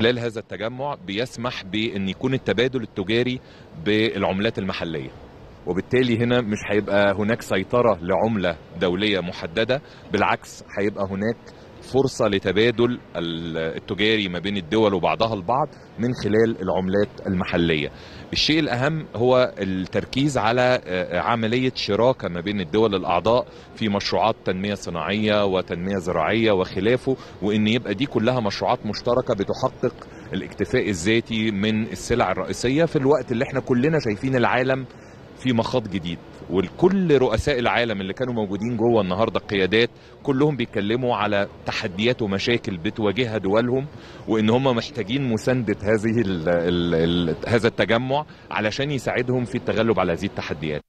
خلال هذا التجمع بيسمح بأن يكون التبادل التجاري بالعملات المحلية. وبالتالي هنا مش هيبقى هناك سيطرة لعملة دولية محددة بالعكس هيبقى هناك فرصة لتبادل التجاري ما بين الدول وبعضها البعض من خلال العملات المحلية. الشيء الأهم هو التركيز على عملية شراكة ما بين الدول الأعضاء في مشروعات تنمية صناعية وتنمية زراعية وخلافه وإن يبقى دي كلها مشروعات مشتركة بتحقق الاكتفاء الذاتي من السلع الرئيسية في الوقت اللي إحنا كلنا شايفين العالم في مخاض جديد والكل رؤساء العالم اللي كانوا موجودين جوه النهارده القيادات كلهم بيتكلموا على تحديات ومشاكل بتواجهها دولهم وإن هم محتاجين مساندة هذه ال ال ال هذا التجمع علشان يساعدهم في التغلب على هذه التحديات.